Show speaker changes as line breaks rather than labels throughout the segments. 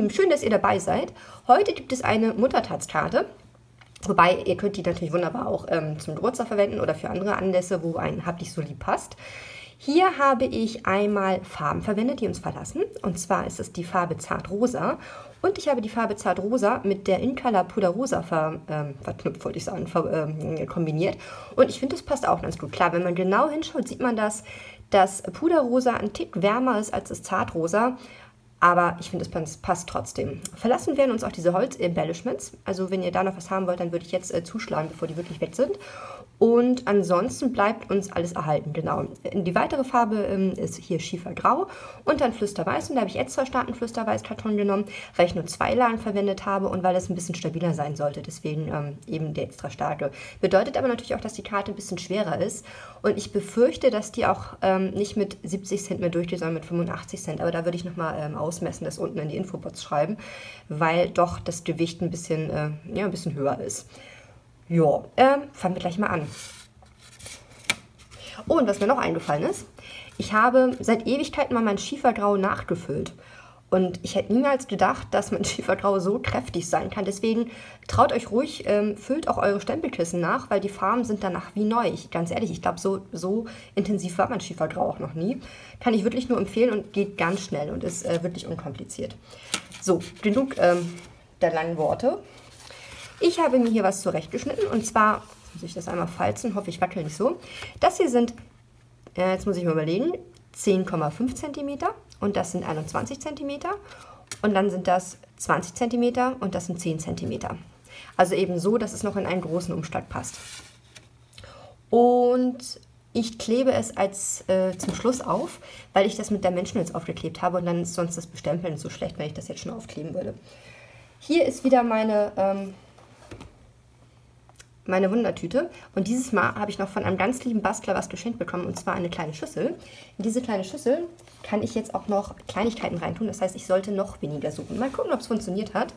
Lieben, schön, dass ihr dabei seid. Heute gibt es eine Muttertatskarte. Wobei, ihr könnt die natürlich wunderbar auch ähm, zum Geburtstag verwenden oder für andere Anlässe, wo ein Hab dich so lieb passt. Hier habe ich einmal Farben verwendet, die uns verlassen. Und zwar ist es die Farbe Zartrosa. Und ich habe die Farbe Zartrosa mit der Incolor Puderrosa ver, ähm, verknüpft, wollte ich sagen, ver, ähm, kombiniert. Und ich finde, das passt auch ganz gut. Klar, wenn man genau hinschaut, sieht man, dass das Puderrosa ein Tick wärmer ist als das Zartrosa. Aber ich finde, es passt trotzdem. Verlassen werden uns auch diese Holz-Embellishments. Also wenn ihr da noch was haben wollt, dann würde ich jetzt äh, zuschlagen, bevor die wirklich weg sind. Und ansonsten bleibt uns alles erhalten, genau. Die weitere Farbe ähm, ist hier Schiefergrau und dann Flüsterweiß. Und da habe ich extra starken Flüsterweiß-Karton genommen, weil ich nur zwei Lagen verwendet habe und weil es ein bisschen stabiler sein sollte. Deswegen ähm, eben der extra starke. Bedeutet aber natürlich auch, dass die Karte ein bisschen schwerer ist. Und ich befürchte, dass die auch ähm, nicht mit 70 Cent mehr durchgeht, sondern mit 85 Cent. Aber da würde ich nochmal ähm, ausmessen, das unten in die Infobox schreiben, weil doch das Gewicht ein bisschen, äh, ja, ein bisschen höher ist. Ja, ähm, fangen wir gleich mal an. Oh, und was mir noch eingefallen ist, ich habe seit Ewigkeiten mal mein Schiefergrau nachgefüllt. Und ich hätte niemals gedacht, dass mein Schiefergrau so kräftig sein kann. Deswegen traut euch ruhig, ähm, füllt auch eure Stempelkissen nach, weil die Farben sind danach wie neu. Ich, ganz ehrlich, ich glaube, so, so intensiv war mein Schiefergrau auch noch nie. Kann ich wirklich nur empfehlen und geht ganz schnell und ist äh, wirklich unkompliziert. So, genug ähm, der langen Worte. Ich habe mir hier was zurechtgeschnitten und zwar, muss ich das einmal falzen, hoffe ich wackel nicht so. Das hier sind, äh, jetzt muss ich mal überlegen, 10,5 cm und das sind 21 cm und dann sind das 20 cm und das sind 10 cm. Also eben so, dass es noch in einen großen Umschlag passt. Und ich klebe es als äh, zum Schluss auf, weil ich das mit der Menschenhals aufgeklebt habe und dann ist sonst das Bestempeln so schlecht, wenn ich das jetzt schon aufkleben würde. Hier ist wieder meine ähm, meine Wundertüte. Und dieses Mal habe ich noch von einem ganz lieben Bastler was geschenkt bekommen, und zwar eine kleine Schüssel. In diese kleine Schüssel kann ich jetzt auch noch Kleinigkeiten reintun. Das heißt, ich sollte noch weniger suchen. Mal gucken, ob es funktioniert hat.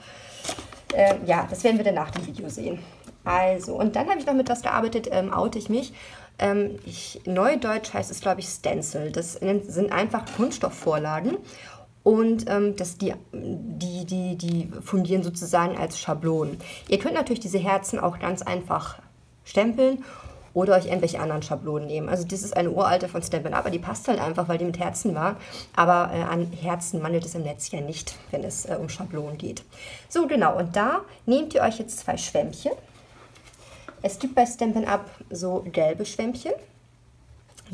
Äh, ja, das werden wir dann nach dem Video sehen. Also, und dann habe ich noch mit was gearbeitet, ähm, oute ich mich. Ähm, ich, Neudeutsch heißt es, glaube ich, Stencil. Das sind einfach Kunststoffvorlagen und ähm, das, die, die, die, die fungieren sozusagen als Schablonen. Ihr könnt natürlich diese Herzen auch ganz einfach stempeln oder euch irgendwelche anderen Schablonen nehmen. Also das ist eine uralte von Stampin' Up, die passt halt einfach, weil die mit Herzen war. Aber äh, an Herzen mangelt es im Netz ja nicht, wenn es äh, um Schablonen geht. So, genau. Und da nehmt ihr euch jetzt zwei Schwämmchen. Es gibt bei Stampin' Up so gelbe Schwämmchen.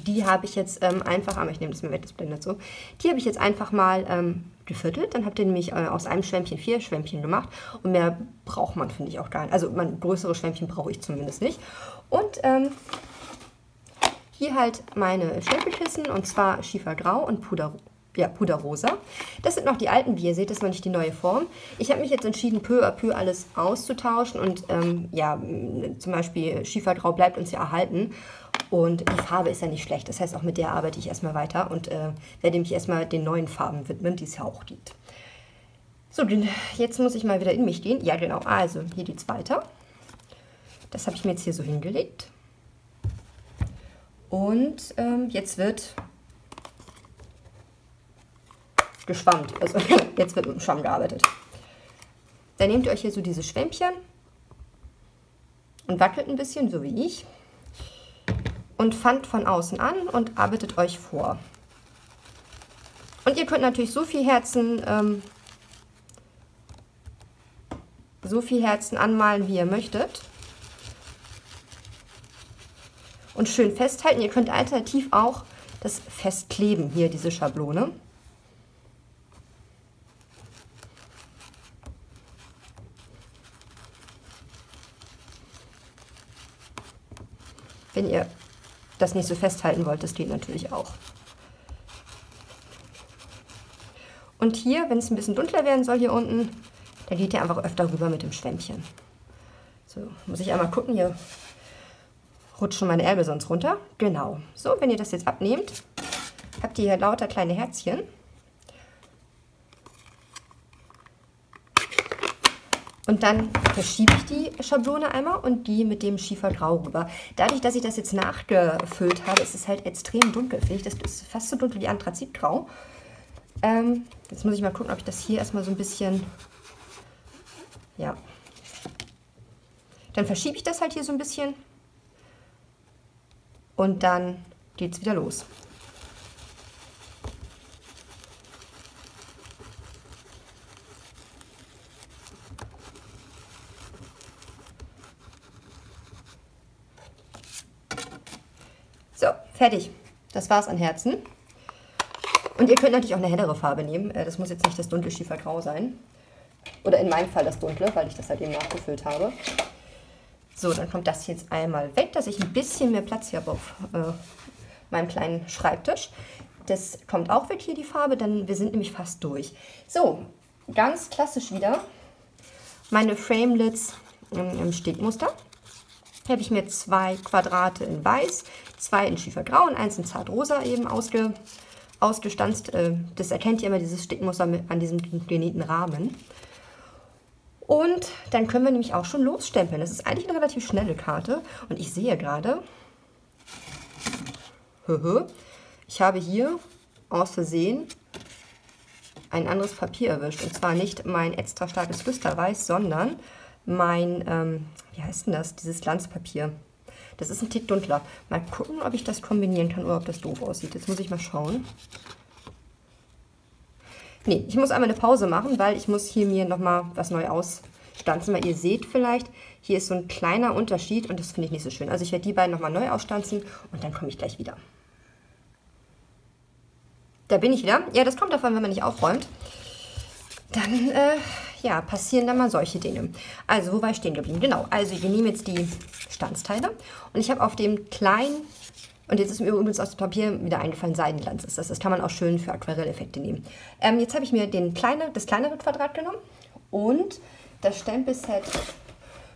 Die habe ich jetzt ähm, einfach, aber ich nehme das mal weg, das blendet so. Die habe ich jetzt einfach mal ähm, geviertelt. Dann habt ihr nämlich äh, aus einem Schwämmchen vier Schwämmchen gemacht. Und mehr braucht man, finde ich, auch gar nicht. Also man, größere Schwämmchen brauche ich zumindest nicht. Und ähm, hier halt meine Stempelkissen und zwar Schiefergrau und Puder, ja, Puderrosa. Das sind noch die alten, wie ihr seht, das war nicht die neue Form. Ich habe mich jetzt entschieden, peu à peu alles auszutauschen und ähm, ja, zum Beispiel Schiefergrau bleibt uns ja erhalten. Und die Farbe ist ja nicht schlecht. Das heißt, auch mit der arbeite ich erstmal weiter und äh, werde mich erstmal den neuen Farben widmen, die es ja auch gibt. So, jetzt muss ich mal wieder in mich gehen. Ja, genau. Also, hier die zweite. Das habe ich mir jetzt hier so hingelegt. Und ähm, jetzt wird geschwammt. Also, jetzt wird mit dem Schwamm gearbeitet. Dann nehmt ihr euch hier so diese Schwämmchen und wackelt ein bisschen, so wie ich und fangt von außen an und arbeitet euch vor. Und ihr könnt natürlich so viel Herzen, ähm, so viel Herzen anmalen, wie ihr möchtet. Und schön festhalten. Ihr könnt alternativ auch das festkleben, hier diese Schablone. Wenn ihr das nicht so festhalten wollt, das geht natürlich auch. Und hier, wenn es ein bisschen dunkler werden soll hier unten, dann geht ihr einfach öfter rüber mit dem Schwämmchen. So, muss ich einmal gucken, hier rutschen meine Ärmel sonst runter. Genau. So, wenn ihr das jetzt abnehmt, habt ihr hier lauter kleine Herzchen. Und dann verschiebe ich die Schablone einmal und die mit dem Schiefergrau rüber. Dadurch, dass ich das jetzt nachgefüllt habe, ist es halt extrem dunkel. Finde ich, das ist fast so dunkel wie Anthrazitgrau. Ähm, jetzt muss ich mal gucken, ob ich das hier erstmal so ein bisschen... Ja. Dann verschiebe ich das halt hier so ein bisschen. Und dann geht es wieder los. So, fertig. Das war's an Herzen. Und ihr könnt natürlich auch eine hellere Farbe nehmen. Äh, das muss jetzt nicht das dunkle Schiefergrau sein. Oder in meinem Fall das dunkle, weil ich das halt eben nachgefüllt habe. So, dann kommt das jetzt einmal weg, dass ich ein bisschen mehr Platz hier habe auf äh, meinem kleinen Schreibtisch. Das kommt auch weg hier, die Farbe, denn wir sind nämlich fast durch. So, ganz klassisch wieder meine Framelits im, im Stickmuster. Hier habe ich mir zwei Quadrate in weiß, zwei in Schiefergrau und eins in Zartrosa eben ausge, ausgestanzt. Äh, das erkennt ihr immer, dieses Stickmuster an diesem genähten Rahmen. Und dann können wir nämlich auch schon losstempeln. Das ist eigentlich eine relativ schnelle Karte. Und ich sehe gerade, ich habe hier aus Versehen ein anderes Papier erwischt. Und zwar nicht mein extra starkes Flüsterweiß, sondern mein, ähm, wie heißt denn das, dieses Glanzpapier. Das ist ein Tick dunkler. Mal gucken, ob ich das kombinieren kann oder ob das doof aussieht. Jetzt muss ich mal schauen. Nee, ich muss einmal eine Pause machen, weil ich muss hier mir nochmal was neu ausstanzen, weil ihr seht vielleicht, hier ist so ein kleiner Unterschied und das finde ich nicht so schön. Also ich werde die beiden nochmal neu ausstanzen und dann komme ich gleich wieder. Da bin ich wieder. Ja, das kommt davon, wenn man nicht aufräumt. Dann, äh, ja, passieren dann mal solche Dinge. Also, wo war ich stehen geblieben? Genau, also wir nehmen jetzt die Stanzteile und ich habe auf dem kleinen, und jetzt ist mir übrigens aus dem Papier wieder eingefallen, Seidenglanz ist das. Das kann man auch schön für Aquarelleffekte nehmen. Ähm, jetzt habe ich mir den kleine, das kleinere Quadrat genommen und das Stempelset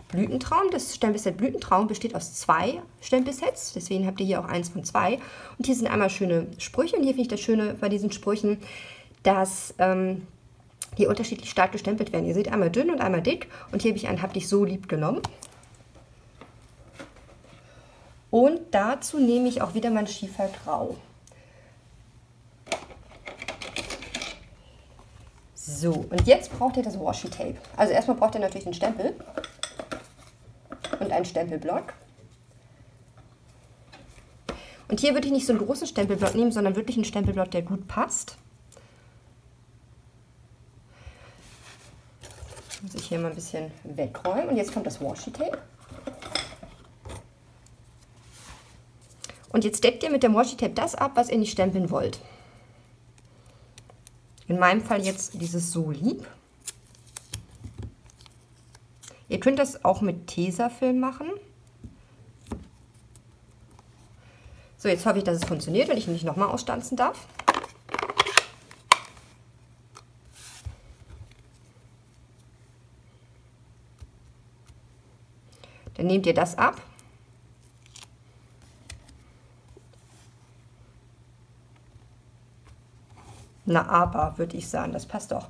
Blütentraum. Das Stempelset Blütentraum besteht aus zwei Stempelsets, deswegen habt ihr hier auch eins von zwei. Und hier sind einmal schöne Sprüche und hier finde ich das Schöne bei diesen Sprüchen, dass ähm, die unterschiedlich stark gestempelt werden. Ihr seht einmal dünn und einmal dick und hier habe ich einen Hab dich so lieb genommen. Und dazu nehme ich auch wieder mein Schiefergrau. So, und jetzt braucht ihr das Washi Tape. Also erstmal braucht ihr natürlich den Stempel und einen Stempelblock. Und hier würde ich nicht so einen großen Stempelblock nehmen, sondern wirklich einen Stempelblock, der gut passt. Muss ich hier mal ein bisschen wegräumen. Und jetzt kommt das Washi Tape. Und jetzt deckt ihr mit dem Washi Tape das ab, was ihr nicht stempeln wollt. In meinem Fall jetzt dieses So lieb. Ihr könnt das auch mit Tesafilm machen. So, jetzt hoffe ich, dass es funktioniert, wenn ich nicht nochmal ausstanzen darf. Dann nehmt ihr das ab. Na, aber, würde ich sagen, das passt doch.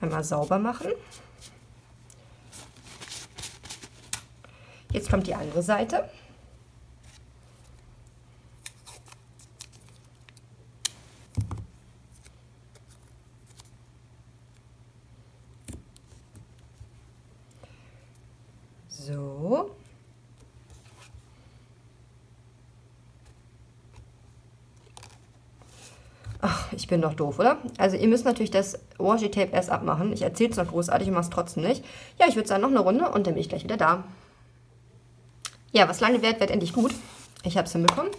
Einmal sauber machen. Jetzt kommt die andere Seite. So. Ach, ich bin doch doof, oder? Also ihr müsst natürlich das Washi-Tape erst abmachen. Ich erzähle es noch großartig und mache es trotzdem nicht. Ja, ich würde sagen, noch eine Runde und dann bin ich gleich wieder da. Ja, was lange währt, wird endlich gut. Ich habe es hinbekommen.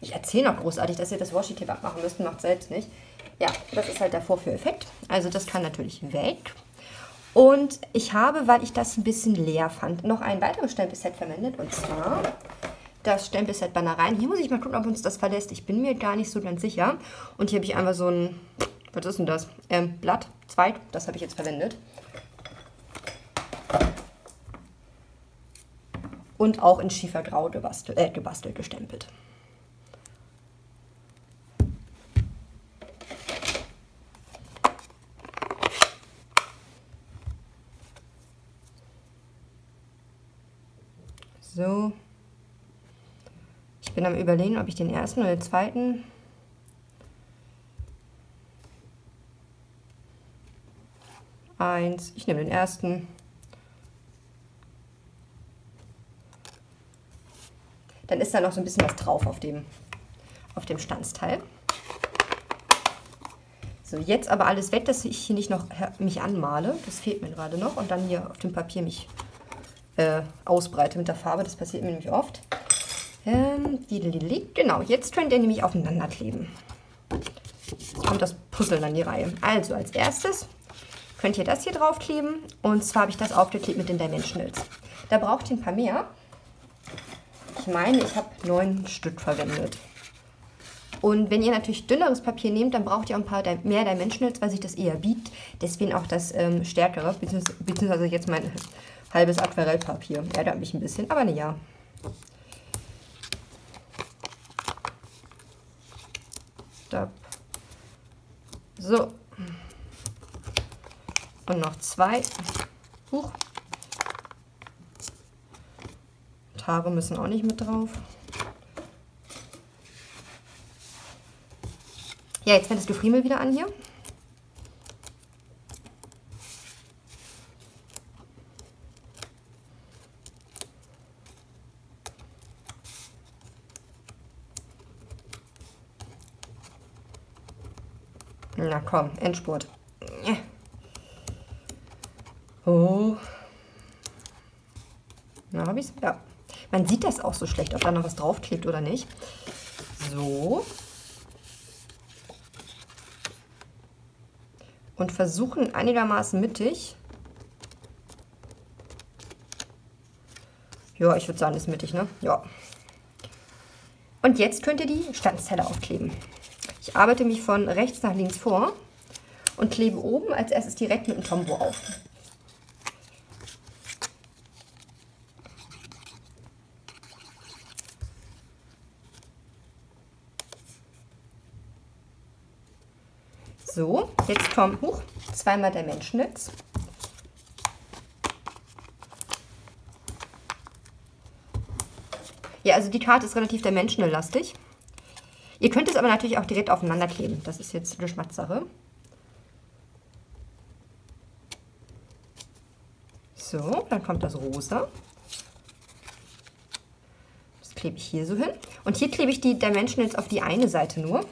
Ich erzähle noch großartig, dass ihr das Washi-Tape abmachen müsst, macht selbst nicht. Ja, das ist halt der Vorführeffekt. Also das kann natürlich weg. Und ich habe, weil ich das ein bisschen leer fand, noch ein weiteres Stempelset verwendet. Und zwar das Stempelset Bannereien. Hier muss ich mal gucken, ob uns das verlässt. Ich bin mir gar nicht so ganz sicher. Und hier habe ich einfach so ein, was ist denn das? Ähm, Blatt, Zweit, das habe ich jetzt verwendet. Und auch in Schiefergrau gebastelt, äh, gebastelt gestempelt. So bin am überlegen, ob ich den ersten oder den zweiten... Eins. Ich nehme den ersten. Dann ist da noch so ein bisschen was drauf auf dem, auf dem Stanzteil. So, jetzt aber alles weg, dass ich hier nicht noch äh, mich anmale. Das fehlt mir gerade noch. Und dann hier auf dem Papier mich äh, ausbreite mit der Farbe. Das passiert mir nämlich oft. Ähm, genau, jetzt könnt ihr nämlich aufeinander kleben. Jetzt kommt das Puzzle an die Reihe. Also als erstes könnt ihr das hier draufkleben. Und zwar habe ich das aufgeklebt mit den Dimensionals. Da braucht ihr ein paar mehr. Ich meine, ich habe neun Stück verwendet. Und wenn ihr natürlich dünneres Papier nehmt, dann braucht ihr ein paar mehr Dimensionals, weil sich das eher biegt. Deswegen auch das ähm, stärkere, beziehungsweise jetzt mein halbes Aquarellpapier. Ärgert mich ein bisschen, aber naja. Stopp. So. Und noch zwei. Huch. Haare müssen auch nicht mit drauf. Ja, jetzt fängt das Gefriemel wieder an hier. Na komm, Endspurt. Oh. Na, hab ich's? Ja. Man sieht das auch so schlecht, ob da noch was draufklebt oder nicht. So. und versuchen einigermaßen mittig. Ja, ich würde sagen, ist mittig, ne? Ja. Und jetzt könnt ihr die Stanzteile aufkleben. Arbeite mich von rechts nach links vor und klebe oben als erstes direkt mit dem Tombo auf. So, jetzt kommt hoch, zweimal der Menschnitz. Ja, also die Karte ist relativ Dimensional-lastig. Ihr könnt es aber natürlich auch direkt aufeinander kleben. Das ist jetzt Geschmackssache. So, dann kommt das Rosa. Das klebe ich hier so hin. Und hier klebe ich die Dimensionals auf die eine Seite nur.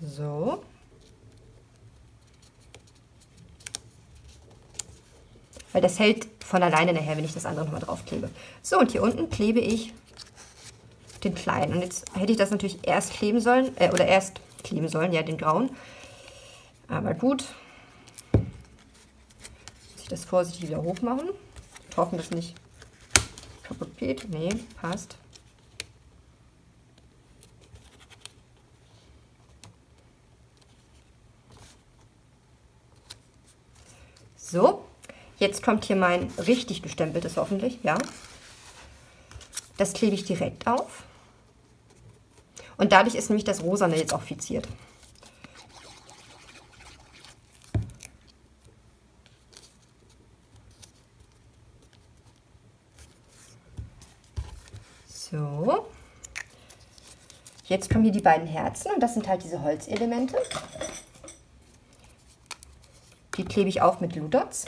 So. Weil das hält von alleine nachher, wenn ich das andere nochmal draufklebe. So, und hier unten klebe ich den kleinen. Und jetzt hätte ich das natürlich erst kleben sollen, äh, oder erst kleben sollen, ja, den grauen. Aber gut. Muss ich das vorsichtig wieder hoch machen. Hoffen, dass nicht kaputt geht. Nee, passt. So, Jetzt kommt hier mein richtig gestempeltes hoffentlich, ja. Das klebe ich direkt auf. Und dadurch ist nämlich das Rosane jetzt auch fixiert. So. Jetzt kommen hier die beiden Herzen und das sind halt diese Holzelemente. Die klebe ich auf mit Ludatz.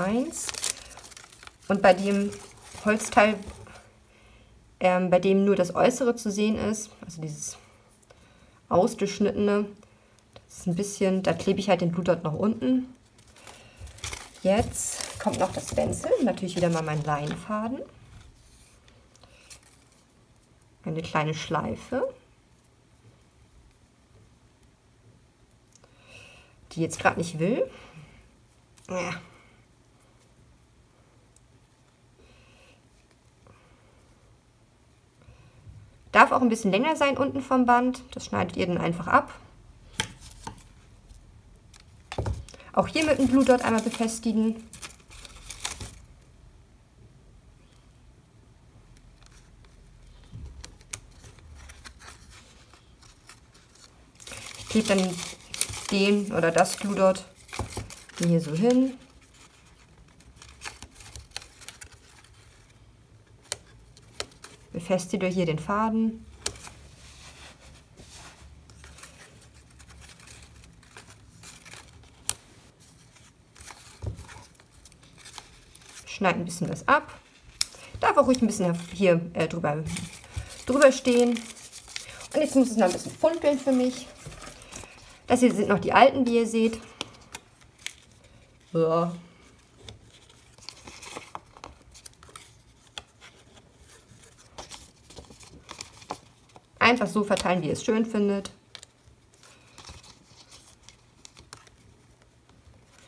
1. Und bei dem Holzteil, ähm, bei dem nur das Äußere zu sehen ist, also dieses ausgeschnittene, das ist ein bisschen, da klebe ich halt den Blutdot nach unten. Jetzt kommt noch das Benzel, natürlich wieder mal mein Leinfaden. Eine kleine Schleife. Die jetzt gerade nicht will. Ja, Darf auch ein bisschen länger sein unten vom Band. Das schneidet ihr dann einfach ab. Auch hier mit dem Blue Dot einmal befestigen. Ich klebe dann den oder das Blue Dot hier so hin. Befestige hier den Faden. Schneide ein bisschen das ab. Darf auch ruhig ein bisschen hier äh, drüber, drüber stehen. Und jetzt muss es noch ein bisschen funkeln für mich. Das hier sind noch die alten, wie ihr seht. So. Einfach so verteilen, wie ihr es schön findet.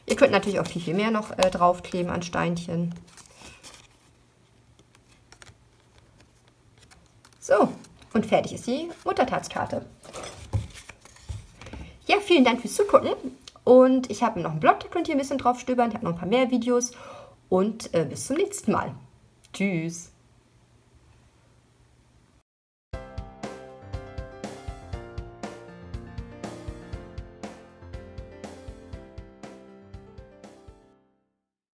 Ihr könnt natürlich auch viel, viel mehr noch äh, draufkleben an Steinchen. So, und fertig ist die Muttertatskarte. Ja, vielen Dank fürs Zugucken. Und ich habe noch einen Blog, da könnt ihr ein bisschen drauf stöbern. Ich habe noch ein paar mehr Videos. Und äh, bis zum nächsten Mal. Tschüss.